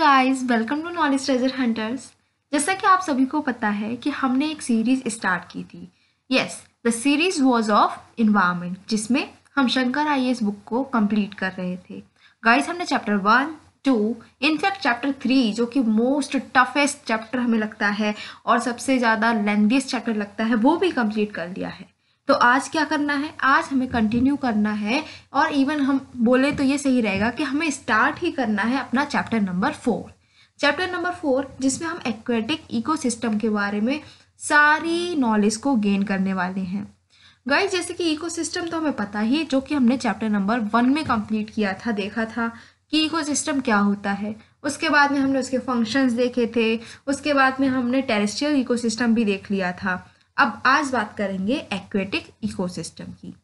Guys welcome to knowledge treasure hunters जैसा कि आप सभी को पता है कि हमने एक सीरीज़ स्टार्ट की थी। Yes the series was of environment जिसमें हम शंकर आई बुक को कंप्लीट कर रहे थे। गाइस हमने chapter one two in fact chapter three जो कि मोस्ट टफेस्ट चैप्टर हमें लगता है और सबसे ज़्यादा लेंदीस्ट चैप्टर लगता है, वो भी कंप्लीट कर लिया है। तो आज क्या करना है? आज हमें कंटिन्यू करना है और इवन हम बोले तो ये सही रहेगा कि हमें स्टार्ट ही करना है अपना chapter number four chapter number four जिसमें हम एक्वेटिक इकोसिस्टम के बारे में सारी नॉलेज को गेन करने वाले हैं। गाइस जैसे कि इकोसिस्टम तो हमें पता ही जो कि हमने चैप्टर नंबर वन में कंप्लीट किया था, देखा था कि इकोसिस्टम क्या होता है। उसके बाद में हमने उसके फ़ंक्शंस देखे थे, उसके बाद में हमने टेरेस्ट्रियल इकोसिस्टम भी देख लिया था। अब आज बात करेंगे एक्वेटिक इकोसिस्टम की।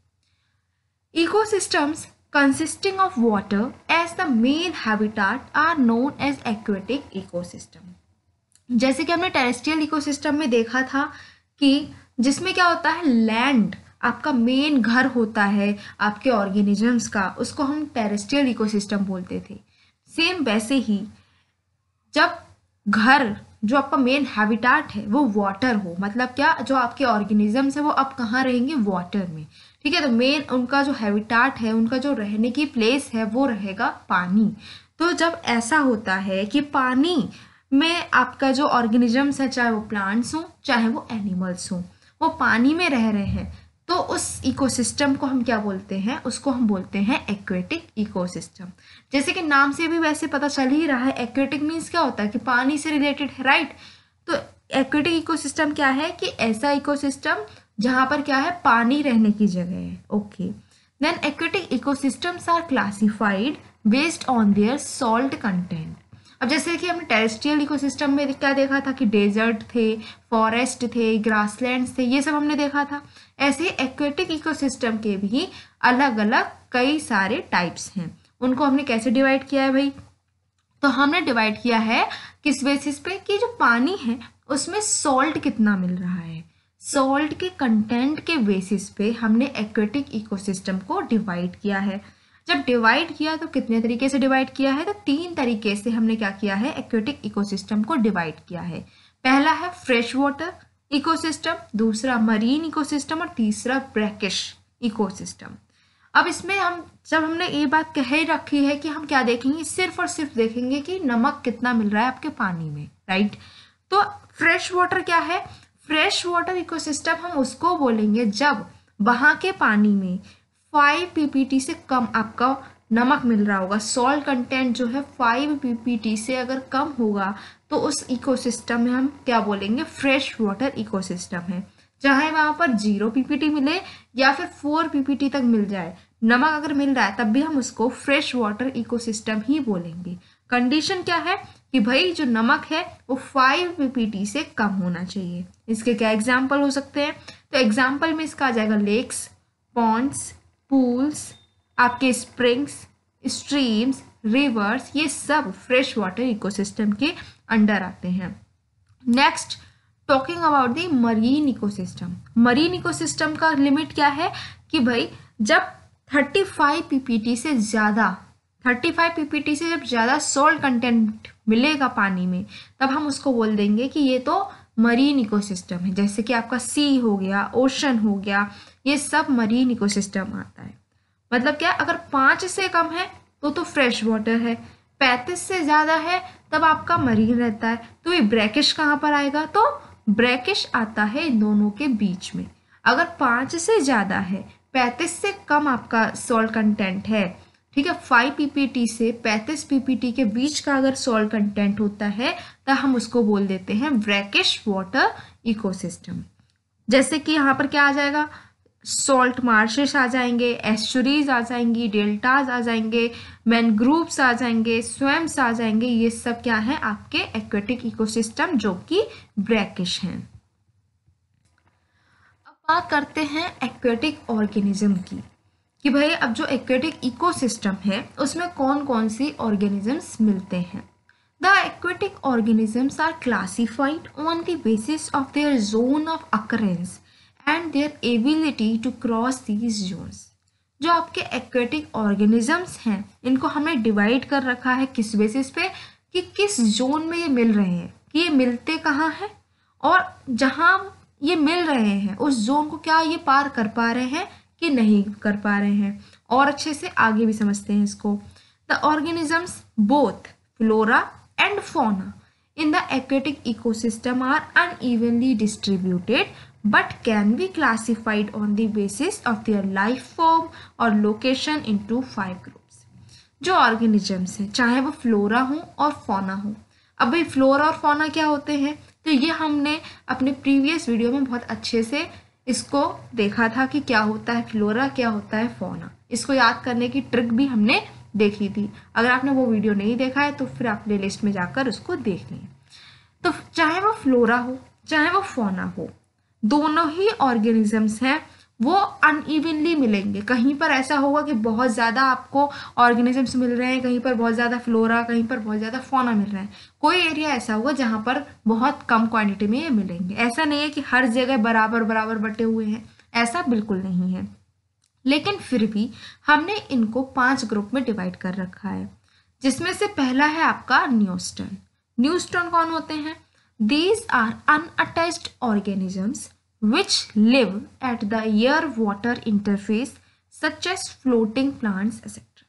Ecosystems consisting of water as the main habitat are known as aquatic ecosystem जैसे कि हमने टेरेस्ट्रियल इकोसिस्टम में देखा था कि जिसमें क्या होता है लैंड आपका मेन घर होता है, आपके ऑर्गेनिजम्स का, उसको हम टेरेस्ट्रियल इकोसिस्टम बोलते थे। सेम वैसे ही जब घर जो आपका मेन हैबिटाट है, वो वाटर हो। मतलब क्या, जो आपके ऑर्गेनिजम्स है, वो अब कहाँ रहेंगे? वाटर में। ठीक है तो मेन उनका जो हैबिटाट है, उनका जो रहने की प्लेस है, वो रहेगा पानी। तो जब ऐसा होता है कि पानी में आपका जो ऑर्गेनिजम्स है, चाहे वो प्लांट्स हों, चाहे वो एनिमल्स हों, वो पानी में रह रहे हैं तो उस इकोसिस्टम को हम क्या बोलते हैं? उसको हम बोलते हैं एक्वेटिक इकोसिस्टम जैसे कि नाम से भी वैसे पता चल ही रहा है एक्वेटिक मीन्स क्या होता है कि पानी से रिलेटेड है राइट तो एक्वेटिक इकोसिस्टम क्या है कि ऐसा इकोसिस्टम जहाँ पर क्या है? पानी रहने की जगह है okay then aquatic ecosystems are classified based on their salt content अब जैसे कि हमने टेरेस्ट्रियल इकोसिस्टम में क्या देखा था कि डेजर्ट थे फॉरेस्ट थे ग्रासलैंड थे, ये सब हमने देखा था। ऐसे एक्वेटिक इकोसिस्टम के भी अलग अलग कई सारे टाइप्स हैं। उनको हमने कैसे डिवाइड किया है भाई? तो हमने डिवाइड किया है किस बेसिस पे? कि जो पानी है, उसमें सॉल्ट कितना मिल रहा है। सॉल्ट के कंटेंट के बेसिस पे हमने एक्वेटिक इकोसिस्टम को डिवाइड किया है। जब डिवाइड किया तो कितने तरीके से डिवाइड किया है? तो तीन तरीके से हमने क्या किया है? एक्वेटिक इकोसिस्टम को डिवाइड किया है। पहला है फ्रेश वाटर इकोसिस्टम दूसरा मरीन इकोसिस्टम और तीसरा ब्रैकिश इकोसिस्टम अब इसमें हम, जब हमने ये बात कह रखी है कि हम क्या देखेंगे, सिर्फ़ और सिर्फ़ देखेंगे कि नमक कितना मिल रहा है आपके पानी में राइट तो फ्रेश वाटर क्या है? फ्रेश वाटर इकोसिस्टम हम उसको बोलेंगे जब वहाँ के पानी में फाइव पीपीटी से कम आपका नमक मिल रहा होगा। सॉल्ट कंटेंट जो है फाइव पीपीटी से अगर कम होगा तो उस इकोसिस्टम में हम क्या बोलेंगे? फ्रेश वाटर इकोसिस्टम है। चाहे वहाँ पर ज़ीरो पीपीटी मिले या फिर फोर पीपीटी तक मिल जाए, नमक अगर मिल रहा है, तब भी हम उसको फ्रेश वाटर इकोसिस्टम ही बोलेंगे। कंडीशन क्या है? कि भाई जो नमक है, वो फाइव पीपीटी से कम होना चाहिए। इसके क्या एग्ज़ाम्पल हो सकते हैं? तो एग्ज़ाम्पल में इसका आ जाएगा लेक्स पॉन्ड्स पूल्स आपके स्प्रिंग्स स्ट्रीम्स रिवर्स ये सब फ्रेश वाटर इकोसिस्टम के अंडर आते हैं। Next talking about the marine ecosystem marine ecosystem का लिमिट क्या है? कि भाई, जब 35 पीपीटी से ज़्यादा 35 पीपीटी से जब ज़्यादा सोल्ट कंटेंट मिलेगा पानी में, तब हम उसको बोल देंगे कि ये तो मरीन इकोसिस्टम है। जैसे कि आपका सी हो गया ओशन हो गया ये सब मरीन इकोसिस्टम आता है। मतलब क्या, अगर पाँच से कम है तो तो फ्रेश वाटर है। पैंतीस से ज़्यादा है, तब आपका मरीन रहता है। तो ये ब्रैकिश कहाँ पर आएगा? तो ब्रैकिश आता है इन दोनों के बीच में। अगर पाँच से ज़्यादा है, पैंतीस से कम आपका सॉल्ट कंटेंट है, ठीक है फाइव पीपीटी से पैंतीस पीपीटी के बीच का अगर सॉल्ट कंटेंट होता है तो हम उसको बोल देते हैं ब्रैकिश वाटर इकोसिस्टम जैसे कि यहाँ पर क्या आ जाएगा? सॉल्ट मार्शेस आ जाएँगे एस्चुरीज आ जाएँगी डेल्टाज आ जाएँगे मैनग्रूव्स आ जाएँगे स्वेम्स आ जाएँगे, ये सब क्या है आपके एक्वेटिक इकोसिस्टम जो कि ब्रैकिश हैं। अब बात करते हैं एक्वेटिक ऑर्गेनिज्म की, कि भाई अब जो एक्वेटिक इकोसिस्टम है, उसमें कौन कौन सी ऑर्गेनिजम्स मिलते हैं? The aquatic organisms are classified on the basis of their zone of occurrence and their ability to cross these zones जो आपके एक्वेटिक ऑर्गेनिजम्स हैं, इनको हमने डिवाइड कर रखा है किस बेसिस पे? कि किस जोन में ये मिल रहे हैं? कि ये मिलते कहाँ हैं? और जहाँ ये मिल रहे हैं, उस जोन को क्या ये पार कर पा रहे हैं कि नहीं कर पा रहे हैं? और अच्छे से आगे भी समझते हैं इसको। The organisms both flora and fauna in the aquatic ecosystem are unevenly distributed but can be classified on the basis of their life form or location into five groups. जो ऑर्गेनिजम्स हैं, चाहे वो फ्लोरा हो और फोना हो। अब भाई फ्लोरा और फोना क्या होते हैं? तो ये हमने अपने प्रीवियस वीडियो में बहुत अच्छे से इसको देखा था कि क्या होता है फ्लोरा क्या होता है फोना इसको याद करने की ट्रिक भी हमने देखी थी। अगर आपने वो वीडियो नहीं देखा है तो फिर आप प्ले लिस्ट में जाकर उसको देख लें। तो चाहे वो फ्लोरा हो, चाहे वो फोना हो दोनों ही ऑर्गेनिजम्स हैं, वो अनइवनली मिलेंगे। कहीं पर ऐसा होगा कि बहुत ज़्यादा आपको ऑर्गेनिजम्स मिल रहे हैं, कहीं पर बहुत ज़्यादा फ्लोरा कहीं पर बहुत ज़्यादा फोना मिल रहा है। कोई एरिया ऐसा होगा जहाँ पर बहुत कम क्वांटिटी में ये मिलेंगे। ऐसा नहीं है कि हर जगह बराबर बराबर बटे हुए हैं। ऐसा बिल्कुल नहीं है। लेकिन फिर भी हमने इनको पाँच ग्रुप में डिवाइड कर रखा है। जिसमें से पहला है आपका न्यूस्टन। न्यूस्टन कौन होते हैं? These are unattached organisms which live at the air water interface such as floating plants etcetera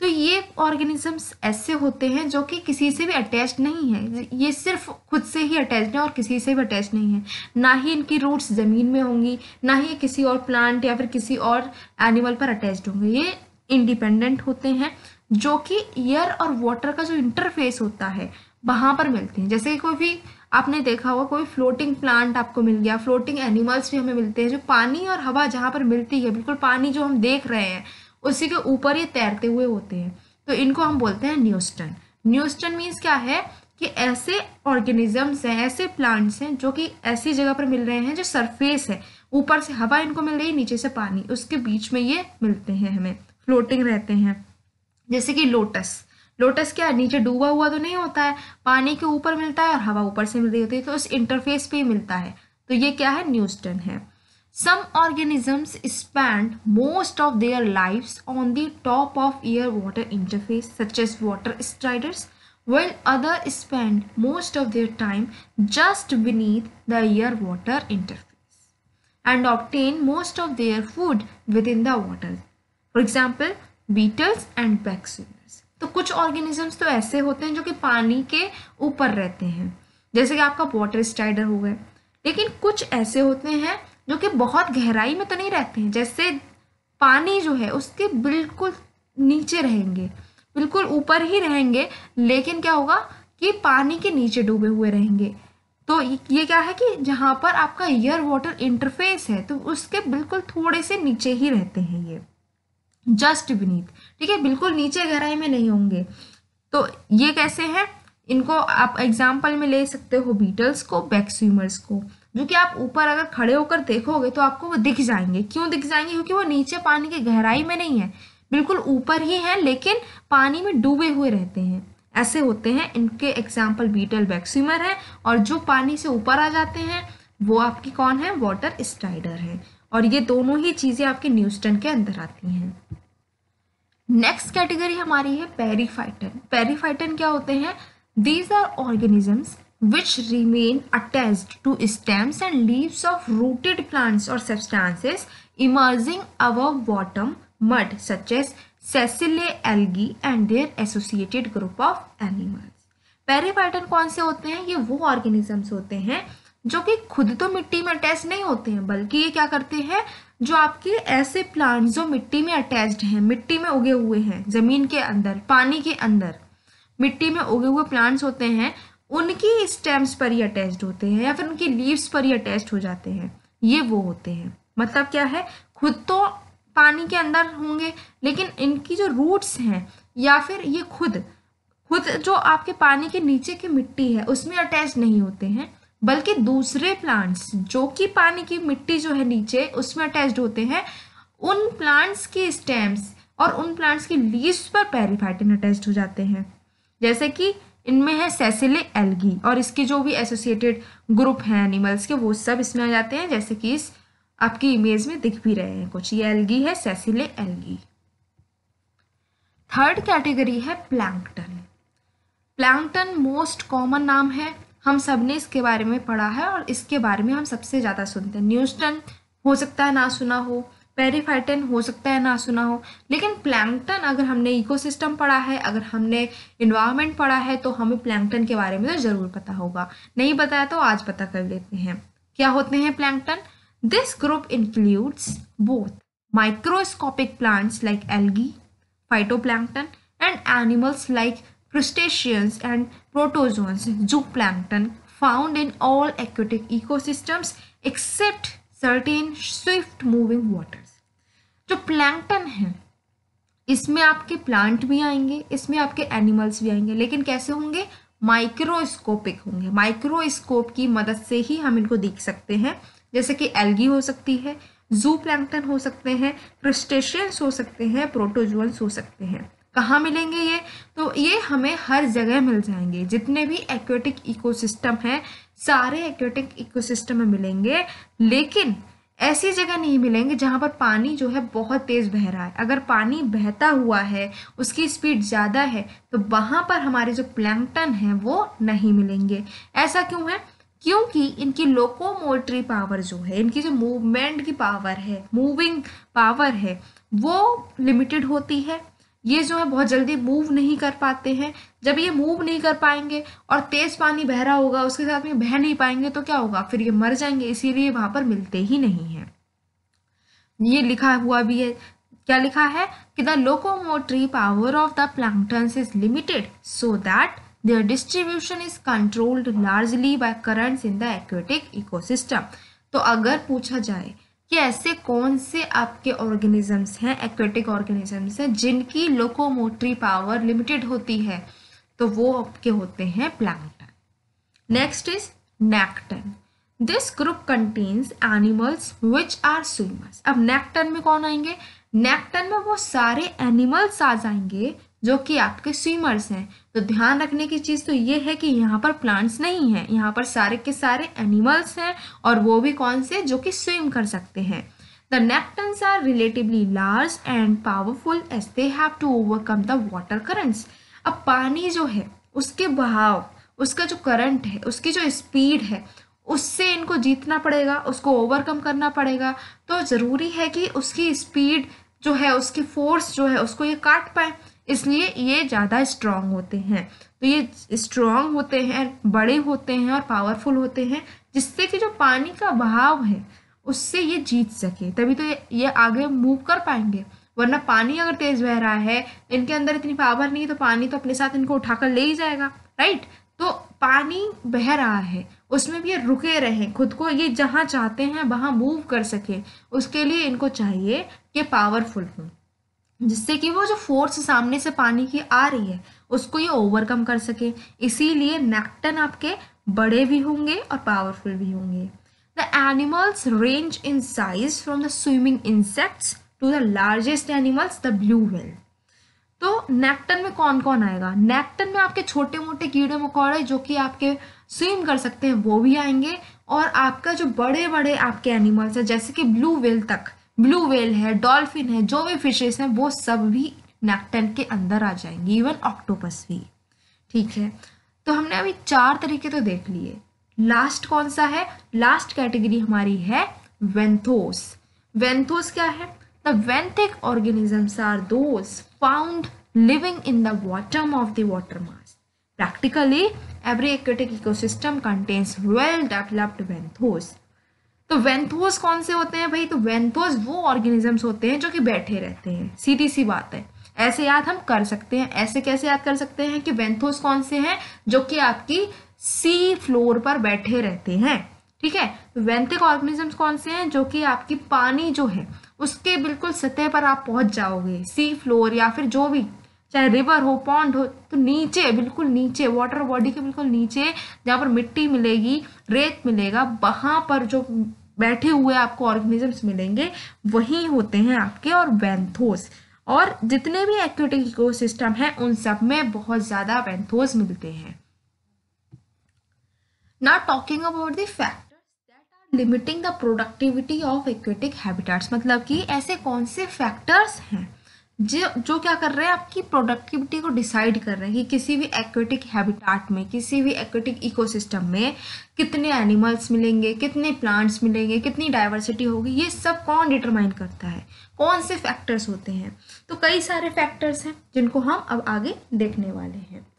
तो ये ऑर्गेनिजम्स ऐसे होते हैं जो कि किसी से भी अटैच नहीं है। ये सिर्फ़ खुद से ही अटैच है और किसी से भी अटैच नहीं है। ना ही इनकी रूट्स ज़मीन में होंगी, ना ही किसी और प्लांट या फिर किसी और एनिमल पर अटैच्ड होंगे। ये इंडिपेंडेंट होते हैं, जो कि एयर और वाटर का जो इंटरफेस होता है, वहाँ पर मिलते हैं। जैसे कोई भी आपने देखा होगा, कोई फ्लोटिंग प्लांट आपको मिल गया। फ्लोटिंग एनिमल्स भी हमें मिलते हैं, जो पानी और हवा जहाँ पर मिलती है, बिल्कुल पानी जो हम देख रहे हैं, उसी के ऊपर ये तैरते हुए होते हैं। तो इनको हम बोलते हैं न्यूस्टन न्यूस्टन मीन्स क्या है? कि ऐसे ऑर्गेनिजम्स हैं, ऐसे प्लांट्स हैं, जो कि ऐसी जगह पर मिल रहे हैं, जो सरफेस है। ऊपर से हवा इनको मिल रही है, नीचे से पानी। उसके बीच में ये मिलते हैं हमें। फ्लोटिंग रहते हैं। जैसे कि लोटस लोटस क्या नीचे डूबा हुआ तो नहीं होता है, पानी के ऊपर मिलता है और हवा ऊपर से मिल रही होती है तो उस इंटरफेस पे ही मिलता है। तो ये क्या है? न्यूस्टन है। Some organisms spend most of their life on the top of air water interface such as water striders while other spend most of their time just beneath the air water interface and obtain most of their food within the water for example beetles and backswimmers तो कुछ organisms तो ऐसे होते हैं जो कि पानी के ऊपर रहते हैं। जैसे कि आपका वाटर स्टाइडर हो गए लेकिन कुछ ऐसे होते हैं जो कि बहुत गहराई में तो नहीं रहते हैं। जैसे पानी जो है, उसके बिल्कुल नीचे रहेंगे। बिल्कुल ऊपर ही रहेंगे, लेकिन क्या होगा कि पानी के नीचे डूबे हुए रहेंगे। तो ये क्या है कि जहाँ पर आपका एयर वाटर इंटरफेस है तो उसके बिल्कुल थोड़े से नीचे ही रहते हैं ये। जस्ट बीनीथ ठीक है, बिल्कुल नीचे गहराई में नहीं होंगे। तो ये कैसे हैं? इनको आप एग्ज़ाम्पल में ले सकते हो बीटल्स को बैक स्विमर्स को। जो कि आप ऊपर अगर खड़े होकर देखोगे तो आपको वो दिख जाएँगे। क्यों दिख जाएँगे? क्योंकि वो नीचे पानी की गहराई में नहीं है। बिल्कुल ऊपर ही है, लेकिन पानी में डूबे हुए रहते हैं। ऐसे होते हैं। इनके एग्ज़ाम्पल बीटल बैक्सीमर है। और जो पानी से ऊपर आ जाते हैं, वो आपकी कौन है? वाटर स्टाइडर है। और ये दोनों ही चीज़ें आपके न्यूस्टन के अंदर आती हैं। नेक्स्ट कैटेगरी हमारी है पेरीफाइटन पेरीफाइटन क्या होते हैं? These are organisms which remain attached to stems and leaves of rooted plants or substances emerging above bottom mud such as sessile algae and their associated group of animals periphyton कौन से होते हैं? ये वो organisms होते हैं जो कि खुद तो मिट्टी में अटैच नहीं होते हैं, बल्कि ये क्या करते हैं? जो आपके ऐसे प्लांट्स जो मिट्टी में अटैच्ड हैं, मिट्टी में उगे हुए हैं, ज़मीन के अंदर, पानी के अंदर मिट्टी में उगे हुए प्लांट्स होते हैं, उनकी स्टेम्स पर ही अटैच्ड होते हैं या फिर उनकी लीव्स पर ही अटैच्ड हो जाते हैं। ये वो होते हैं। मतलब क्या है? खुद तो पानी के अंदर होंगे, लेकिन इनकी जो रूट्स हैं या फिर ये खुद खुद जो आपके पानी के नीचे की मिट्टी है, उसमें अटैच नहीं होते हैं। बल्कि दूसरे प्लांट्स जो कि पानी की मिट्टी जो है नीचे, उसमें अटैच्ड होते हैं, उन प्लांट्स के स्टेम्स और उन प्लांट्स की लीव्स पर पेरीफाइटिन अटैच्ड हो जाते हैं। जैसे कि इनमें है सेसिले एल्गी और इसके जो भी एसोसिएटेड ग्रुप हैं एनिमल्स के, वो सब इसमें आ जाते हैं, जैसे कि इस आपकी इमेज में दिख भी रहे हैं कुछ। ये एल्गी है सेसिले एल्गी थर्ड कैटेगरी है प्लैंकटन प्लैंकटन मोस्ट कॉमन नाम है। हम सबने इसके बारे में पढ़ा है और इसके बारे में हम सबसे ज़्यादा सुनते हैं। न्यूस्टन हो सकता है ना सुना हो, पेरीफाइटन हो सकता है ना सुना हो, लेकिन प्लैंकटन अगर हमने इकोसिस्टम पढ़ा है, अगर हमने इन्वायरमेंट पढ़ा है तो हमें प्लैंकटन के बारे में तो ज़रूर पता होगा। नहीं बताया तो आज पता कर लेते हैं। क्या होते हैं plankton? This group includes both microscopic plants like algae phytoplankton, and animals like crustaceans and protozoans, zooplankton, found in all aquatic ecosystems except certain swift moving waters. जो प्लैंकटन है, इसमें आपके प्लांट भी आएँगे, इसमें आपके एनिमल्स भी आएँगे, लेकिन कैसे होंगे? माइक्रोस्कोपिक होंगे। माइक्रोस्कोप की मदद से ही हम इनको देख सकते हैं। जैसे कि एल्गी हो सकती है जू प्लैंकटन हो सकते हैं क्रिस्टेशियंस हो सकते हैं प्रोटोजुअन्स हो सकते हैं। कहाँ मिलेंगे ये? तो ये हमें हर जगह मिल जाएँगे। जितने भी एक्वेटिक इकोसिस्टम हैं, सारे एक्वेटिक इकोसिस्टम में मिलेंगे। लेकिन ऐसी जगह नहीं मिलेंगे जहाँ पर पानी जो है बहुत तेज़ बह रहा है। अगर पानी बहता हुआ है, उसकी स्पीड ज़्यादा है तो वहाँ पर हमारे जो प्लैंकटन हैं, वो नहीं मिलेंगे। ऐसा क्यों है? क्योंकि इनकी लोकोमोटरी पावर जो है, इनकी जो मूवमेंट की पावर है मूविंग पावर है, वो लिमिटेड होती है। ये जो है बहुत जल्दी मूव नहीं कर पाते हैं। जब ये मूव नहीं कर पाएँगे और तेज पानी बह रहा होगा, उसके साथ में बह नहीं पाएँगे तो क्या होगा? फिर ये मर जाएँगे, इसीलिए वहाँ पर मिलते ही नहीं है। ये लिखा हुआ भी है। क्या लिखा है? कि the locomotory power of the planktons is limited so that Their distribution is controlled largely by currents in the aquatic ecosystem. तो अगर पूछा जाए कि ऐसे कौन से आपके ऑर्गेनिजम्स हैं एक्वेटिक ऑर्गेनिजम्स हैं, जिनकी लोकोमोटरी पावर लिमिटेड होती है? तो वो आपके होते हैं plankton next is nekton this group contains animals which are swimmers अब नेक्टन में कौन आएँगे? नेक्टन में वो सारे एनिमल्स आ जाएँगे जो कि आपके स्विमर्स हैं। तो ध्यान रखने की चीज़ तो ये है कि यहाँ पर प्लांट्स नहीं है। यहाँ पर सारे के सारे एनिमल्स हैं और वो भी कौन से? जो कि स्विम कर सकते हैं। The nektons are relatively large and powerful as they have to overcome the water currents अब पानी जो है, उसके बहाव, उसका जो करंट है, उसकी जो स्पीड है, उससे इनको जीतना पड़ेगा, उसको ओवरकम करना पड़ेगा। तो ज़रूरी है कि उसकी स्पीड जो है, उसकी फोर्स जो है, उसको ये काट पाए। इसलिए ये ज़्यादा स्ट्रांग होते हैं। तो ये स्ट्रांग होते हैं बड़े होते हैं और पावरफुल होते हैं जिससे कि जो पानी का बहाव है उससे ये जीत सके। तभी तो ये, आगे मूव कर पाएँगे। वरना पानी अगर तेज बह रहा है इनके अंदर इतनी पावर नहीं है तो पानी तो अपने साथ इनको उठाकर ले ही जाएगा राइट तो पानी बह रहा है उसमें भी ये रुके रहें। खुद को ये जहाँ चाहते हैं वहाँ मूव कर सके। उसके लिए इनको चाहिए कि पावरफुल हों। जिससे कि वो जो फोर्स सामने से पानी की आ रही है, उसको ये ओवरकम कर सके। इसीलिए नेक्टन आपके बड़े भी होंगे और पावरफुल भी होंगे। The animals range in size from the swimming insects to the largest animals the blue whale तो नेक्टन में कौन कौन आएगा? नेक्टन में आपके छोटे मोटे कीड़े मकोड़े जो कि आपके स्विम कर सकते हैं, वो भी आएँगे। और आपका जो बड़े बड़े आपके एनिमल्स है, जैसे कि ब्लू वेल तक ब्लू वेल है, डॉल्फिन है, जो भी फिशेस हैं, वो सब भी नेक्टन के अंदर आ जाएँगे इवन ऑक्टोपस भी। ठीक है? तो हमने अभी चार तरीके तो देख लिए। लास्ट कौन सा है? लास्ट कैटेगरी हमारी है वेंथोस वेंथोस क्या है? The benthic organisms are those found living in the bottom of the water mass practically every aquatic ecosystem contains well developed benthos तो वेंथोस कौन से होते हैं भाई? तो वेंथोस वो ऑर्गेनिजम्स होते हैं जो कि बैठे रहते हैं। सीधी सी बात है। ऐसे याद हम कर सकते हैं। ऐसे कैसे याद कर सकते हैं कि वेंथोस कौन से हैं? जो कि आपकी सी फ्लोर पर बैठे रहते हैं। ठीक है? वेंथिक ऑर्गेनिजम्स कौन से हैं? जो कि आपकी पानी जो है, उसके बिल्कुल सतह पर आप पहुँच जाओगे। सी फ्लोर या फिर जो भी, चाहे रिवर हो पॉन्ड हो तो नीचे, बिल्कुल नीचे वाटर बॉडी के बिल्कुल नीचे, जहाँ पर मिट्टी मिलेगी, रेत मिलेगा, वहाँ पर जो बैठे हुए आपको ऑर्गेनिजम्स मिलेंगे, वही होते हैं आपके और वेंथोस और जितने भी एक्टिविटी इकोसिस्टम है, उन सब में बहुत ज़्यादा वेंथोस मिलते हैं। Not talking about the are limiting the productivity of aquatic habitats मतलब कि ऐसे कौन से फैक्टर्स हैं? जो जो क्या कर रहे हैं आपकी प्रोडक्टिविटी को डिसाइड कर रहे हैं कि किसी भी एक्वेटिक हैबिटाट में किसी भी एक्वेटिक इकोसिस्टम में कितने एनिमल्स मिलेंगे कितने प्लांट्स मिलेंगे कितनी डाइवर्सिटी होगी ये सब कौन डिटरमाइन करता है? कौन से फैक्टर्स होते हैं? तो कई सारे फैक्टर्स हैं जिनको हम अब आगे देखने वाले हैं।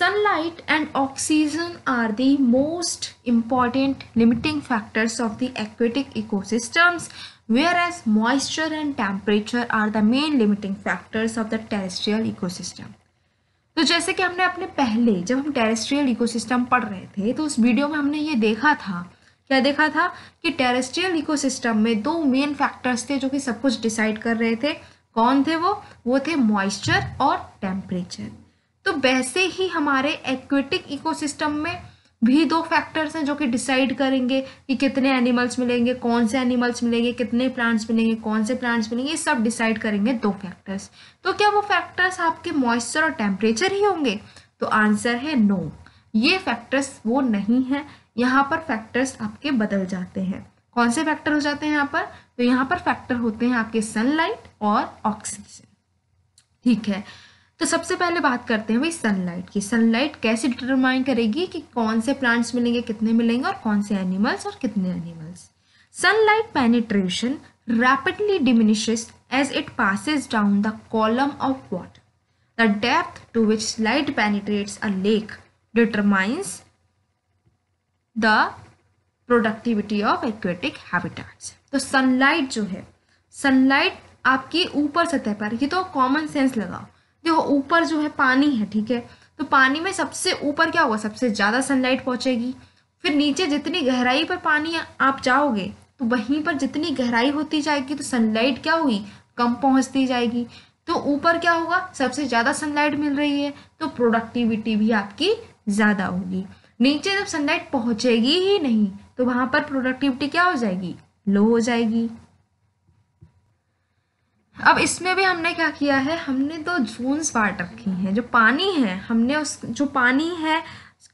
Sunlight and oxygen are the most important limiting factors of the aquatic ecosystems, whereas moisture and temperature are the main limiting factors of the terrestrial ecosystem. तो जैसे कि हमने अपने पहले, जब हम टेरेस्ट्रियल इकोसिस्टम पढ़ रहे थे तो उस वीडियो में हमने ये देखा था। क्या देखा था? कि टेरेस्ट्रियल इकोसिस्टम में दो मेन फैक्टर्स थे जो कि सब कुछ डिसाइड कर रहे थे। कौन थे वो? वो थे मॉइस्चर और टेम्परेचर तो वैसे ही हमारे एक्वेटिक इकोसिस्टम में भी दो फैक्टर्स हैं जो कि डिसाइड करेंगे कि कितने एनिमल्स मिलेंगे, कौन से एनिमल्स मिलेंगे, कितने प्लांट्स मिलेंगे, कौन से प्लांट्स मिलेंगे, ये सब डिसाइड करेंगे दो फैक्टर्स तो क्या वो फैक्टर्स आपके मॉइस्चर और टेम्परेचर ही होंगे? तो आंसर है नो ये फैक्टर्स वो नहीं है. यहाँ पर फैक्टर्स आपके बदल जाते हैं. कौन से फैक्टर हो जाते हैं यहाँ पर? तो यहाँ पर फैक्टर होते हैं आपके सनलाइट और ऑक्सीजन ठीक है. तो सबसे पहले बात करते हैं भाई सनलाइट की। सनलाइट कैसे डिटरमाइन करेगी कि कौन से प्लांट्स मिलेंगे, कितने मिलेंगे और कौन से एनिमल्स और कितने animals sunlight penetration rapidly diminishes as it passes down the column of water the depth to which light penetrates a lake determines the productivity of aquatic habitats तो सनलाइट जो है सनलाइट आपकी ऊपर सतह पर, ये तो कॉमन सेंस लगाओ देखो, ऊपर जो है पानी है, ठीक है? तो पानी में सबसे ऊपर क्या होगा? सबसे ज़्यादा सनलाइट पहुँचेगी। फिर नीचे जितनी गहराई पर पानी आप जाओगे तो वहीं पर जितनी गहराई होती जाएगी तो सनलाइट क्या हुई कम पहुँचती जाएगी। तो ऊपर क्या होगा? सबसे ज़्यादा सनलाइट मिल रही है तो प्रोडक्टिविटी भी आपकी ज़्यादा होगी। नीचे जब सनलाइट पहुँचेगी ही नहीं तो वहाँ पर प्रोडक्टिविटी क्या हो जाएगी? लो हो जाएगी। अब इसमें भी हमने क्या किया है? हमने तो जोन्स बांट रखी हैं। जो पानी है, हमने उस, जो पानी है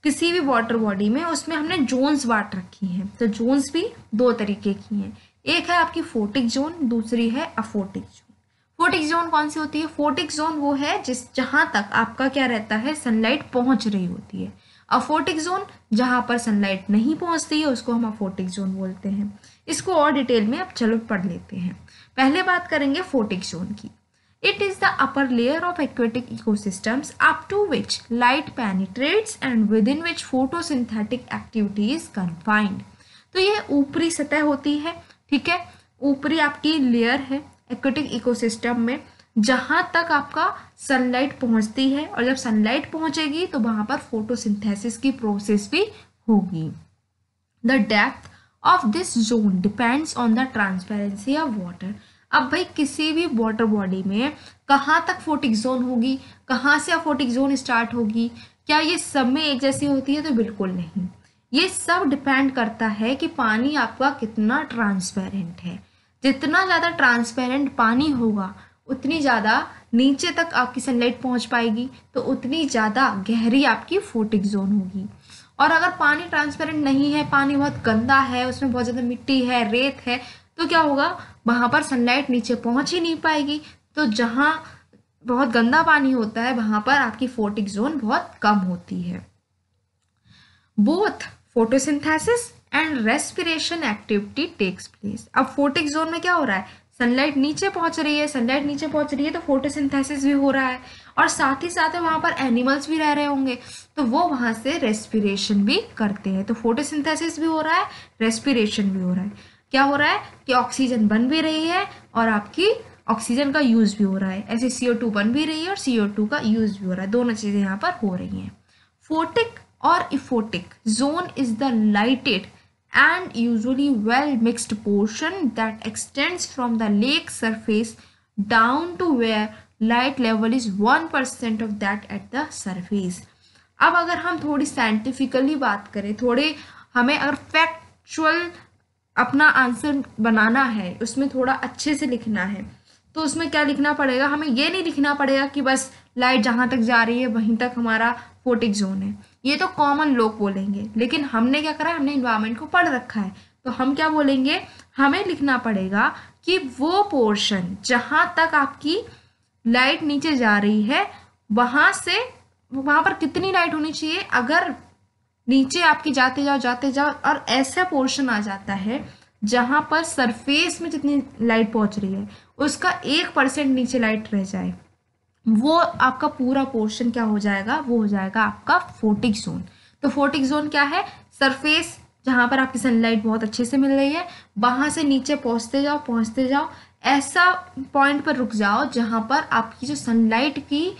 किसी भी वाटर बॉडी में, उसमें हमने जोन्स बांट रखी हैं। तो जोन्स भी दो तरीके की हैं। एक है आपकी फोटिक जोन दूसरी है अफोटिक जोन फोटिक जोन कौन सी होती है? फोटिक जोन वो है जिस, जहाँ तक आपका क्या रहता है? सनलाइट पहुँच रही होती है। अफोटिक जोन जहाँ पर सनलाइट नहीं पहुँचती है, उसको हम अफोटिक जोन बोलते हैं। इसको और डिटेल में अब चलो पढ़ लेते हैं। पहले बात करेंगे फोटिक जोन की। It is the upper layer of aquatic ecosystems up to which light penetrates and within which photosynthetic activity is confined तो ये ऊपरी सतह होती है, ठीक है? ऊपरी आपकी लेयर है एक्वेटिक इकोसिस्टम में, जहाँ तक आपका सनलाइट पहुँचती है और जब सनलाइट पहुँचेगी तो वहाँ पर फोटोसिंथेसिस की प्रोसेस भी होगी। The depth of this zone depends on the transparency of water अब भाई, किसी भी वाटर बॉडी में कहाँ तक फोटिक जोन होगी? कहाँ से अफोटिक जोन स्टार्ट होगी? क्या ये सब में एक जैसी होती है? तो बिल्कुल नहीं। ये सब डिपेंड करता है कि पानी आपका कितना ट्रांसपेरेंट है। जितना ज़्यादा ट्रांसपेरेंट पानी होगा, उतनी ज़्यादा नीचे तक आपकी सनलाइट पहुँच पाएगी तो उतनी ज़्यादा गहरी आपकी फोटिक जोन होगी। और अगर पानी ट्रांसपेरेंट नहीं है, पानी बहुत गंदा है, उसमें बहुत ज़्यादा मिट्टी है, रेत है तो क्या होगा? वहाँ पर सनलाइट नीचे पहुँच ही नहीं पाएगी। तो जहाँ बहुत गंदा पानी होता है, वहाँ पर आपकी फोटिक जोन बहुत कम होती है। Both photosynthesis and respiration activity takes place अब फोटिक जोन में क्या हो रहा है? सनलाइट नीचे पहुँच रही है सनलाइट नीचे पहुँच रही है तो फोटोसिंथेसिस भी हो रहा है। और साथ ही साथ वहाँ पर एनिमल्स भी रह रहे होंगे तो वो वहाँ से रेस्पिरेशन भी करते हैं। तो फोटोसिंथेसिस भी हो रहा है रेस्पिरेशन भी हो रहा है। क्या हो रहा है? कि ऑक्सीजन बन भी रही है और आपकी ऑक्सीजन का यूज़ भी हो रहा है। ऐसे सी बन भी रही है और सी का यूज़ भी हो रहा है। दोनों चीज़ें यहाँ पर हो रही हैं। फोटिक और euphotic zone is the lighted and usually well mixed portion that extends from the lake surface down to where light level is 1% of that at the surface. अब अगर हम थोड़ी साइंटिफिकली बात करें, थोड़े हमें अगर फैक्चुअल अपना आंसर बनाना है, उसमें थोड़ा अच्छे से लिखना है तो उसमें क्या लिखना पड़ेगा? हमें ये नहीं लिखना पड़ेगा कि बस लाइट जहाँ तक जा रही है, वहीं तक हमारा फोटिक जोन है। ये तो कॉमन लोग बोलेंगे। लेकिन हमने क्या करा हमने इन्वायरमेंट को पढ़ रखा है। तो हम क्या बोलेंगे? हमें लिखना पड़ेगा कि वो पोर्शन जहाँ तक आपकी लाइट नीचे जा रही है, वहाँ से, वहाँ पर कितनी लाइट होनी चाहिए? अगर नीचे आपकी जाते जाओ जाते जाओ और ऐसा पोर्शन आ जाता है जहाँ पर सरफेस में जितनी लाइट पहुँच रही है, उसका एक परसेंट नीचे लाइट रह जाए। वो आपका पूरा पोर्शन क्या हो जाएगा? वो हो जाएगा आपका फोटिक जोन तो फोटिक जोन क्या है? सरफेस जहाँ पर आपकी सनलाइट बहुत अच्छे से मिल रही है, वहाँ से नीचे पहुँचते जाओ पहुँचते जाओ, ऐसा पॉइंट पर रुक जाओ जहाँ पर आपकी जो सनलाइट की,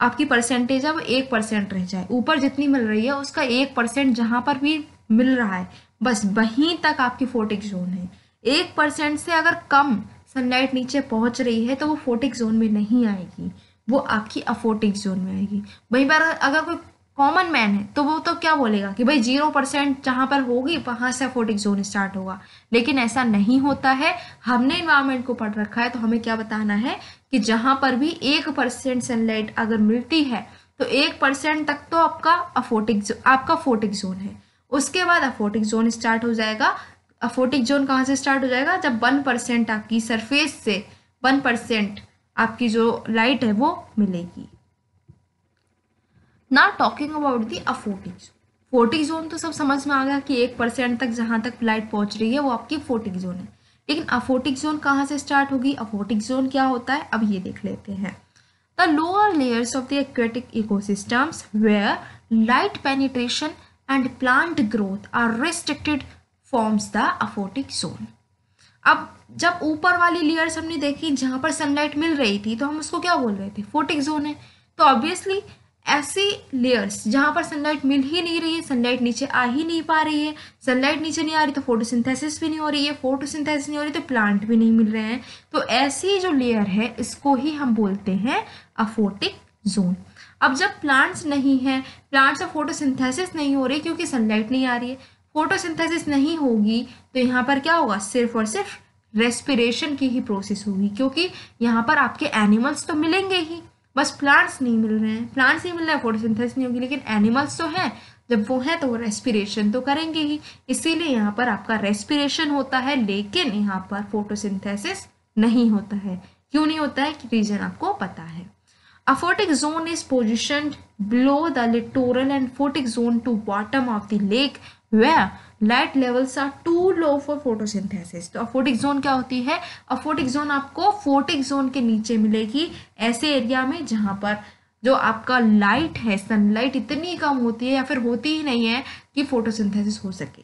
आपकी परसेंटेज है वो एक परसेंट रह जाए। ऊपर जितनी मिल रही है उसका एक परसेंट जहाँ पर भी मिल रहा है। बस वहीं तक आपकी फोटिक जोन है। एक परसेंट से अगर कम सनलाइट नीचे पहुँच रही है तो वो फोटिक जोन में नहीं आएगी। वो आपकी अफोटिक जोन में आएगी। वहीं पर अगर कोई कॉमन मैन है तो वो तो क्या बोलेगा कि भाई ज़ीरो परसेंट जहाँ पर होगी, वहाँ से अफोटिक जोन स्टार्ट होगा। लेकिन ऐसा नहीं होता है। हमने इन्वायरमेंट को पढ़ रखा है तो हमें क्या बताना है कि जहाँ पर भी एक परसेंट सनलाइट अगर मिलती है तो एक परसेंट तक तो आपका अफोटिक आपका फोटिक जोन है। उसके बाद अफोटिक जोन स्टार्ट हो जाएगा। अफोटिक जोन कहाँ से स्टार्ट हो जाएगा? जब वन परसेंट आपकी सरफेस से वन परसेंट आपकी जो लाइट है वो मिलेगी। Now talking about the aphotic photic zone तो सब समझ में आ गया कि एक परसेंट तक जहाँ तक लाइट पहुँच रही है वो आपकी फोर्टिक जोन है। लेकिन अफोटिक जोन कहाँ से स्टार्ट होगी? अफोटिक जोन क्या होता है? अब ये देख लेते हैं। The lower layers of the aquatic ecosystems where light penetration and plant growth are restricted forms the aphotic zone अब जब ऊपर वाली लेयर्स हमने देखी जहाँ पर सनलाइट मिल रही थी तो हम उसको क्या बोल रहे थे? फोटिक जोन है। तो ऑब्वियसली ऐसी लेयर्स जहाँ पर सनलाइट मिल ही नहीं रही है सनलाइट नीचे आ ही नहीं पा रही है सनलाइट नीचे नहीं आ रही तो फोटोसिंथेसिस भी नहीं हो रही है फोटोसिंथेसिस नहीं हो रही तो प्लांट भी नहीं मिल रहे हैं। तो ऐसी जो लेयर है, इसको ही हम बोलते हैं अफोटिक जोन अब जब प्लांट्स नहीं है प्लांट्स में फोटोसिंथेसिस नहीं हो रही क्योंकि सनलाइट नहीं आ रही है फोटोसिंथेसिस नहीं होगी तो यहाँ पर क्या होगा? सिर्फ़ और सिर्फ़ रेस्पिरेशन की ही प्रोसेस होगी, क्योंकि यहाँ पर आपके एनिमल्स तो मिलेंगे ही। बस प्लांट्स नहीं मिल रहे हैं। प्लांट्स नहीं मिल रहे हैं फोटोसिंथेसिस नहीं होगी, लेकिन एनिमल्स तो हैं। जब वो हैं तो वो रेस्पिरेशन तो करेंगे ही। इसीलिए यहाँ पर आपका रेस्पिरेशन होता है, लेकिन यहाँ पर फोटोसिंथेसिस नहीं होता है। क्यों नहीं होता है? कि रीजन आपको पता है। Aphotic zone is position below the littoral and photic zone to bottom of the lake where light levels are too low for photosynthesis तो अफोटिक जोन क्या होती है? अफोटिक जोन आपको फोटिक जोन के नीचे मिलेगी, ऐसे एरिया में जहाँ पर जो आपका लाइट है सनलाइट इतनी कम होती है या फिर होती ही नहीं है कि फोटोसिंथेसिस हो सके।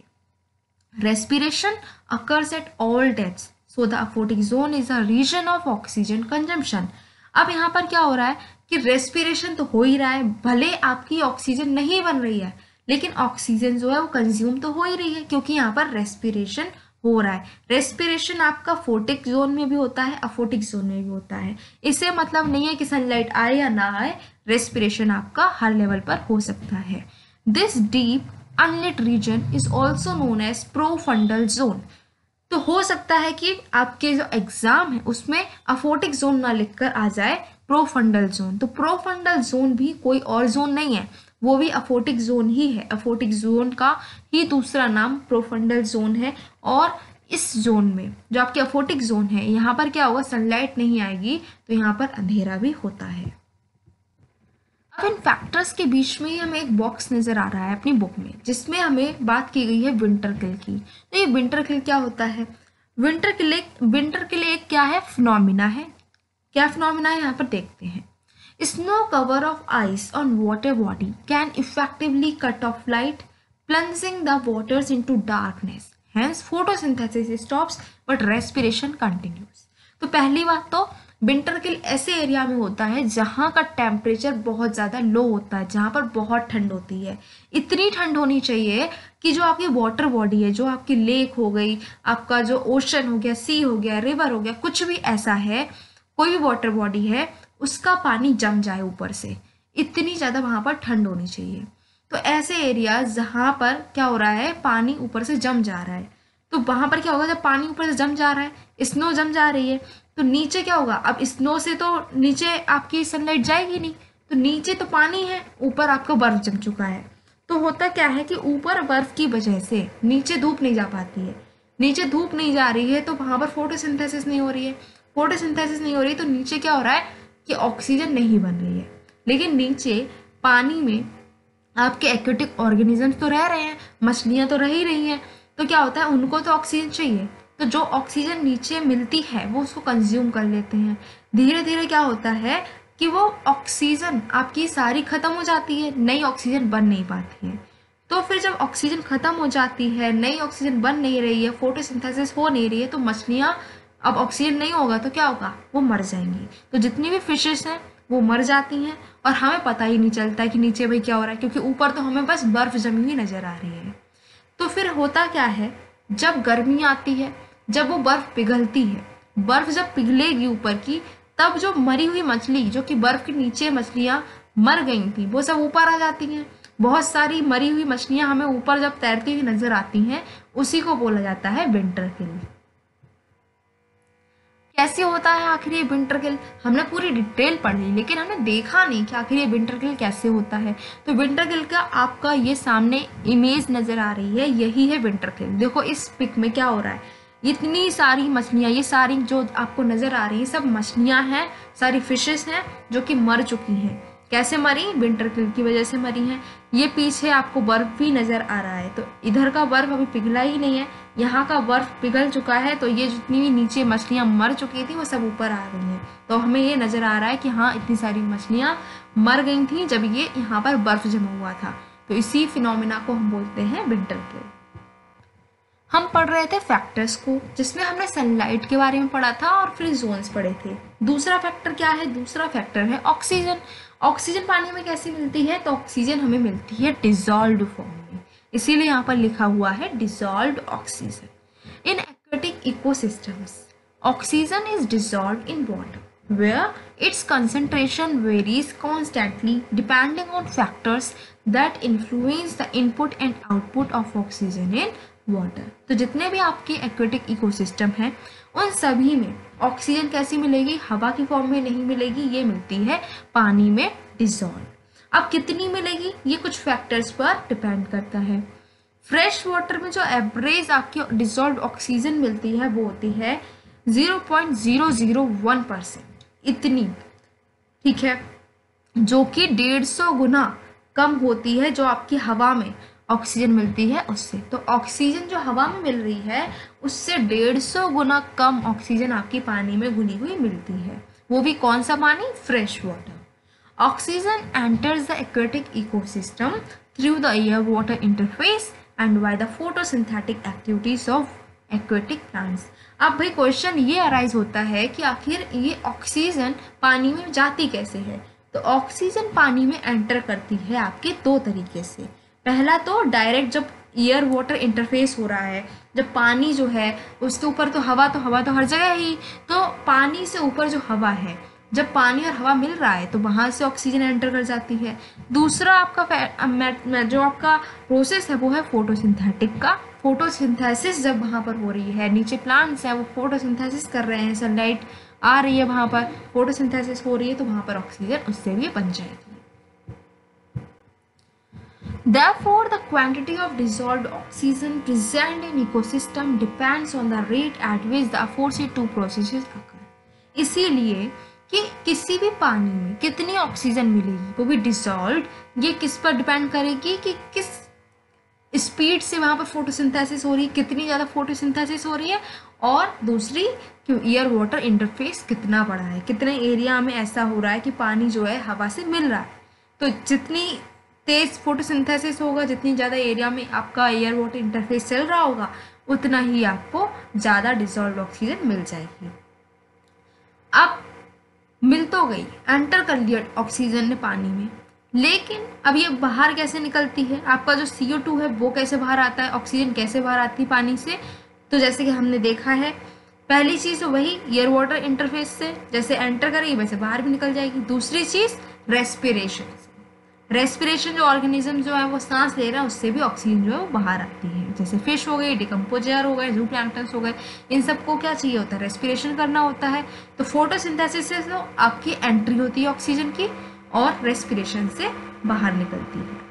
Respiration occurs at all depths so the aphotic zone is a region of oxygen consumption अब यहाँ पर क्या हो रहा है कि रेस्पिरेशन तो हो ही रहा है, भले आपकी ऑक्सीजन नहीं बन रही है लेकिन ऑक्सीजन जो है वो कंज्यूम तो हो ही रही है, क्योंकि यहाँ पर रेस्पिरेशन हो रहा है। रेस्पिरेशन आपका फोटिक जोन में भी होता है अफोटिक जोन में भी होता है। इससे मतलब नहीं है कि सनलाइट आए या ना आए रेस्पिरेशन आपका हर लेवल पर हो सकता है। This deep unlit region is also known as profundal zone तो हो सकता है कि आपके जो एग्ज़ाम है, उसमें अफोटिक जोन ना लिखकर आ जाए प्रोफंडल जोन तो प्रोफंडल जोन भी कोई और जोन नहीं है। वो भी अफोटिक जोन ही है। अफोटिक जोन का ही दूसरा नाम प्रोफंडल जोन है और इस जोन में, जो आपके अफोटिक जोन है, यहाँ पर क्या होगा? सनलाइट नहीं आएगी तो यहाँ पर अंधेरा भी होता है। अब इन फैक्टर्स के बीच में ही हमें एक बॉक्स नज़र आ रहा है अपनी बुक में, जिसमें हमें बात की गई है विंटर किल की। तो ये विंटर किल क्या होता है? विंटर किल विंटर किल एक क्या है? फिनोमिना है। क्या फिनोमिना है? यहाँ पर देखते हैं। Snow cover of ice on water body can effectively cut off light, plunging the waters into darkness. Hence, photosynthesis stops but respiration continues. तो पहली बात तो विंटर किल ऐसे एरिया में होता है जहाँ का टेम्परेचर बहुत ज़्यादा लो होता है जहाँ पर बहुत ठंड होती है इतनी ठंड होनी चाहिए कि जो आपकी वाटर बॉडी है जो आपकी लेक हो गई आपका जो ओशन हो गया सी हो गया रिवर हो गया कुछ भी ऐसा है कोई भी वाटर बॉडी है उसका पानी जम जाए ऊपर से। इतनी ज़्यादा वहाँ पर ठंड होनी चाहिए। तो ऐसे एरिया जहाँ पर क्या हो रहा है, पानी ऊपर से जम जा रहा है। तो वहाँ पर क्या होगा, जब पानी ऊपर से जम जा रहा है स्नो जम जा रही है तो नीचे क्या होगा? अब स्नो से तो नीचे आपकी सनलाइट जाएगी नहीं। तो नीचे तो पानी है, ऊपर आपका बर्फ़ जम चुका है। तो होता क्या है कि ऊपर बर्फ़ की वजह से नीचे धूप नहीं जा पाती है। नीचे धूप नहीं जा रही है तो वहाँ पर फोटोसिंथेसिस नहीं हो रही है। फोटोसिंथेसिस नहीं हो रही तो नीचे क्या हो रहा है कि ऑक्सीजन नहीं बन रही है। लेकिन नीचे पानी में आपके एक्वेटिक ऑर्गेनिजम्स तो रह रहे हैं, मछलियाँ तो रह ही रही हैं। तो क्या होता है, उनको तो ऑक्सीजन चाहिए। तो जो ऑक्सीजन नीचे मिलती है, वो उसको कंज्यूम कर लेते हैं। धीरे धीरे क्या होता है कि वो ऑक्सीजन आपकी सारी ख़त्म हो जाती है, नई ऑक्सीजन बन नहीं पाती है। तो फिर जब ऑक्सीजन ख़त्म हो जाती है, नई ऑक्सीजन बन नहीं रही है फोटोसिंथेसिस हो नहीं रही है तो मछलियाँ अब ऑक्सीजन नहीं होगा तो क्या होगा? वो मर जाएँगी। तो जितनी भी फिशेस हैं, वो मर जाती हैं और हमें पता ही नहीं चलता कि नीचे भाई क्या हो रहा है, क्योंकि ऊपर तो हमें बस बर्फ़ जमी हुई नज़र आ रही है। तो फिर होता क्या है? जब गर्मी आती है, जब वो बर्फ़ पिघलती है, बर्फ़ जब पिघलेगी ऊपर की, तब जो मरी हुई मछली, जो कि बर्फ़ के नीचे मछलियाँ मर गई थी, वो सब ऊपर आ जाती हैं। बहुत सारी मरी हुई मछलियाँ हमें ऊपर जब तैरती हुई नज़र आती हैं, उसी को बोला जाता है विंटर किल कैसे होता है आखिर ये विंटर किल हमने पूरी डिटेल पढ़ ली, लेकिन हमने देखा नहीं कि आखिर ये विंटर किल कैसे होता है। तो विंटर किल का आपका ये सामने इमेज नज़र आ रही है, यही है विंटर किल देखो इस पिक में क्या हो रहा है। इतनी सारी मछलियाँ, ये सारी जो आपको नज़र आ रही है, सब मछलियाँ हैं, सारी फिशेस हैं, जो कि मर चुकी हैं। कैसे मरी? विंटर किल की वजह से मरी हैं। ये पीछे आपको बर्फ़ भी नज़र आ रहा है। तो इधर का बर्फ़ अभी पिघला ही नहीं है। यहाँ का बर्फ़ पिघल चुका है तो ये जितनी भी नीचे मछलियाँ मर चुकी थी, वो सब ऊपर आ गई हैं। तो हमें ये नज़र आ रहा है कि हाँ इतनी सारी मछलियाँ मर गई थी जब ये यहाँ पर बर्फ़ जमा हुआ था। तो इसी फिनोमिना को हम बोलते हैं विंटर किल हम पढ़ रहे थे फैक्टर्स को, जिसमें हमने सनलाइट के बारे में पढ़ा था और फिर जोन्स पढ़े थे। दूसरा फैक्टर क्या है? दूसरा फैक्टर है ऑक्सीजन ऑक्सीजन पानी में कैसी मिलती है? तो ऑक्सीजन हमें मिलती है डिजॉल्व फॉर्म में। इसीलिए यहाँ पर लिखा हुआ है dissolve oxygen in aquatic ecosystems oxygen is dissolve in water where its concentration varies constantly depending on factors that influence the input and output of oxygen in water तो जितने भी आपके एक्वेटिक इकोसिस्टम हैं, उन सभी में ऑक्सीजन कैसी मिलेगी? हवा की फॉर्म में नहीं मिलेगी, ये मिलती है पानी में डिजॉल्व अब कितनी मिलेगी? ये कुछ फैक्टर्स पर डिपेंड करता है. फ्रेश वाटर में जो एवरेज आपकी डिजॉल्व ऑक्सीजन मिलती है, वो होती है zero point zero zero one percent इतनी, ठीक है? जो कि डेढ़ सौ गुना कम होती है जो आपकी हवा में ऑक्सीजन मिलती है उससे. तो ऑक्सीजन जो हवा में मिल रही है उससे डेढ़ सौ गुना कम ऑक्सीजन आपकी पानी में घुली हुई मिलती है। वो भी कौन सा पानी? Fresh water oxygen enters the aquatic ecosystem through the air water interface and by the photosynthetic activities of aquatic plants अब भाई क्वेश्चन ये अराइज होता है कि आखिर ये ऑक्सीजन पानी में जाती कैसे है? तो ऑक्सीजन पानी में एंटर करती है आपके दो तरीके से। पहला तो डायरेक्ट जब एयर वाटर इंटरफेस हो रहा है जब पानी जो है, उसके ऊपर तो हवा तो हवा तो हर जगह ही तो पानी से ऊपर जो हवा है, जब पानी और हवा मिल रहा है तो वहाँ से ऑक्सीजन एंटर कर जाती है। दूसरा आपका जो आपका प्रोसेस है, वो है फोटोसिंथेटिक का। फोटोसिंथेसिस जब वहाँ पर हो रही है, नीचे प्लांट्स हैं, वो फोटोसिंथेसिस कर रहे हैं सनलाइट आ रही है वहाँ पर फोटोसिंथेसिस हो रही है तो वहाँ पर ऑक्सीजन उससे भी बन जाएगी। Therefore, the quantity of dissolved oxygen present in ecosystem depends on the rate at which the aforesaid two processes occur. इसीलिए कि किसी भी पानी में कितनी ऑक्सीजन मिलेगी वो भी डिसॉल्व ये किस पर डिपेंड करेगी कि किस स्पीड से वहाँ पर फोटोसिंथेसिस हो रही है कितनी ज़्यादा फोटोसिंथेसिस हो रही है और दूसरी कि एयर वाटर इंटरफेस कितना बड़ा है कितने एरिया में ऐसा हो रहा है कि पानी जो है हवा से मिल रहा है तो जितनी तेज फोटोसिंथेसिस होगा, जितनी ज़्यादा एरिया में आपका एयर वाटर इंटरफेस चल रहा होगा, उतना ही आपको ज़्यादा डिजॉल्व ऑक्सीजन मिल जाएगी। अब मिल तो गई एंटर कर लिया ऑक्सीजन ने पानी में। लेकिन अब ये बाहर कैसे निकलती है? आपका जो सी है, वो कैसे बाहर आता है? ऑक्सीजन कैसे बाहर आती है पानी से? तो जैसे कि हमने देखा है, पहली चीज़ तो वही एयर वाटर इंटरफेस से, जैसे एंटर करेगी, वैसे बाहर भी निकल जाएगी। दूसरी चीज़ रेस्पिरेशन रेस्पिरेशन जो ऑर्गेनिज्म जो है, वो सांस ले रहा है, उससे भी ऑक्सीजन जो है, वो बाहर आती है। जैसे फ़िश हो गई डिकम्पोजर हो गए जू प्लैंक्टन्स हो गए, इन सबको क्या चाहिए होता है? रेस्पिरेशन करना होता है। तो फोटोसिंथेसिस से तो आपकी एंट्री होती है ऑक्सीजन की और रेस्पिरेशन से बाहर निकलती है।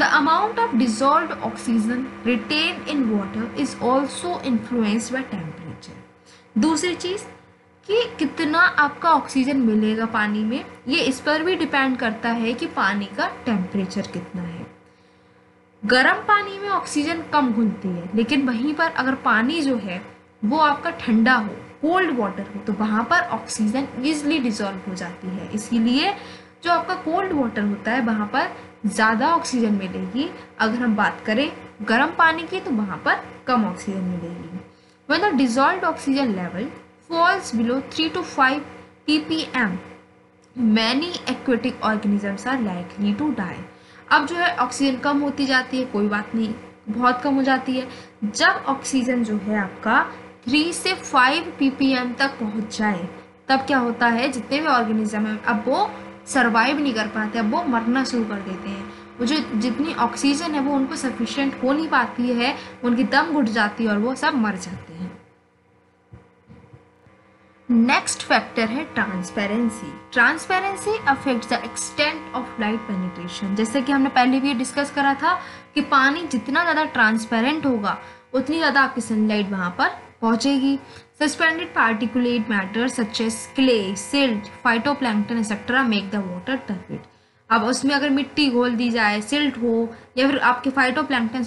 The amount of dissolve oxygen retain in water is also influenced by temperature दूसरी चीज़ कि कितना आपका ऑक्सीजन मिलेगा पानी में, ये इस पर भी डिपेंड करता है कि पानी का टेम्परेचर कितना है। गर्म पानी में ऑक्सीजन कम घुलती है, लेकिन वहीं पर अगर पानी जो है, वो आपका ठंडा हो कोल्ड वाटर हो तो वहाँ पर ऑक्सीजन ईजिली डिजॉल्व हो जाती है। इसीलिए जो आपका कोल्ड वाटर होता है, वहाँ पर ज़्यादा ऑक्सीजन मिलेगी। अगर हम बात करें गर्म पानी की तो वहाँ पर कम ऑक्सीजन मिलेगी। When the dissolved oxygen level falls below 3 to 5 ppm. Many aquatic organisms are likely to die. अब जो है ऑक्सीजन कम होती जाती है, कोई बात नहीं। बहुत कम हो जाती है। जब ऑक्सीजन जो है आपका थ्री से फाइव पीपीएम तक पहुँच जाए, तब क्या होता है? जितने भी ऑर्गेनिज्म हैं, अब वो सरवाइव नहीं कर पाते, अब वो मरना शुरू कर देते हैं। वो जो जितनी ऑक्सीजन है, वो उनको सफिशिएंट हो नहीं पाती है, उनकी दम घुट जाती है और वो सब मर जाते हैं। नेक्स्ट फैक्टर है transparency transparency affect the extent of light penetration जैसे कि हमने पहले भी डिस्कस करा था कि पानी जितना ज़्यादा ट्रांसपेरेंट होगा, उतनी ज़्यादा आपकी सनलाइट वहाँ पर पहुँचेगी। Suspended particulate matter such as clay silt phytoplankton etcetera make the water turbid अब उसमें अगर मिट्टी घोल दी जाए सिल्ट हो, या फिर आपके फाइटो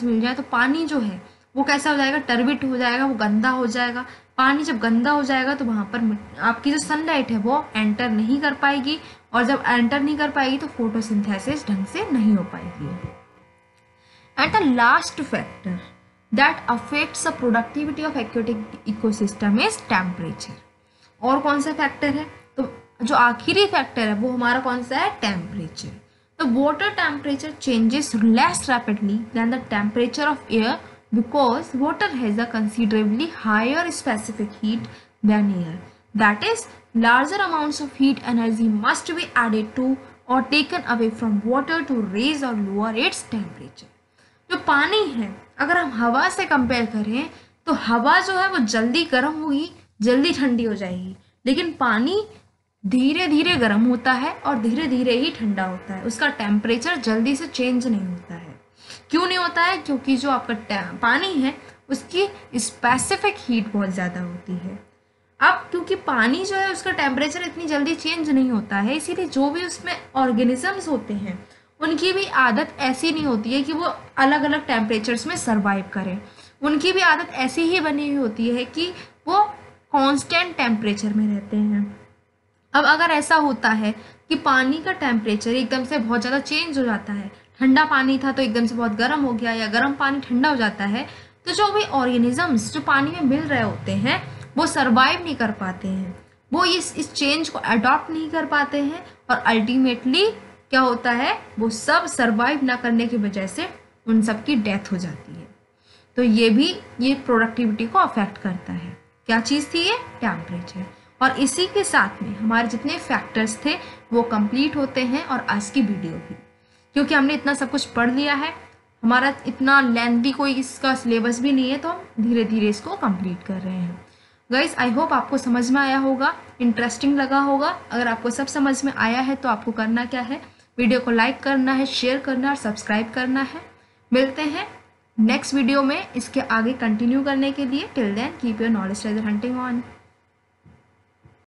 मिल जाए तो पानी जो है, वो कैसा हो जाएगा? टर्बिट हो जाएगा, वो गंदा हो जाएगा। पानी जब गंदा हो जाएगा तो वहाँ पर आपकी जो सनलाइट है वो एंटर नहीं कर पाएगी। और जब एंटर नहीं कर पाएगी तो फोटोसिंथेसिस ढंग से नहीं हो पाएगी। And the last factor that affects the productivity of aquatic ecosystem is temperature और कौन सा फैक्टर है? तो जो आखिरी फैक्टर है वो हमारा कौन सा है? Temperature the water temperature changes less rapidly than the temperature of air because water has a considerably higher specific heat than air that is larger amounts of heat energy must be added to और taken away from water to raise और lower its temperature जो पानी है, अगर हम हवा से compare करें तो हवा जो है वो जल्दी गर्म होगी जल्दी ठंडी हो जाएगी। लेकिन पानी धीरे धीरे गर्म होता है और धीरे धीरे ही ठंडा होता है। उसका टेम्परेचर जल्दी से चेंज नहीं होता है। क्यों नहीं होता है? क्योंकि जो आपका पानी है, उसकी स्पेसिफिक हीट बहुत ज़्यादा होती है। अब क्योंकि पानी जो है, उसका टेम्परेचर इतनी जल्दी चेंज नहीं होता है, इसीलिए जो भी उसमें ऑर्गेनिजम्स होते हैं, उनकी भी आदत ऐसी नहीं होती है कि वो अलग अलग टेम्परेचर्स में सर्वाइव करें। उनकी भी आदत ऐसी ही बनी हुई होती है कि वो कांस्टेंट टेम्परेचर में रहते हैं। अब अगर ऐसा होता है कि पानी का टेम्परेचर एकदम से बहुत ज़्यादा चेंज हो जाता है ठंडा पानी था तो एकदम से बहुत गर्म हो गया या गर्म पानी ठंडा हो जाता है तो जो भी ऑर्गेनिजम्स जो पानी में मिल रहे होते हैं, वो सर्वाइव नहीं कर पाते हैं। वो इस इस चेंज को अडॉप्ट नहीं कर पाते हैं और अल्टीमेटली क्या होता है, वो सब सर्वाइव ना करने की वजह से उन सब की डेथ हो जाती है। तो ये भी, ये प्रोडक्टिविटी को अफेक्ट करता है। क्या चीज़ थी ये? टेम्परेचर और इसी के साथ में हमारे जितने फैक्टर्स थे, वो कंप्लीट होते हैं और आज की वीडियो भी। क्योंकि हमने इतना सब कुछ पढ़ लिया है, हमारा इतना लेंथी कोई इसका सिलेबस भी नहीं है तो हम धीरे धीरे इसको कंप्लीट कर रहे हैं। गाइज़ आई होप आपको समझ में आया होगा इंटरेस्टिंग लगा होगा। अगर आपको सब समझ में आया है तो आपको करना क्या है? वीडियो को लाइक करना है शेयर करना है और सब्सक्राइब करना है। मिलते हैं नेक्स्ट वीडियो में, इसके आगे कंटिन्यू करने के लिए। Till then keep your knowledge hunting on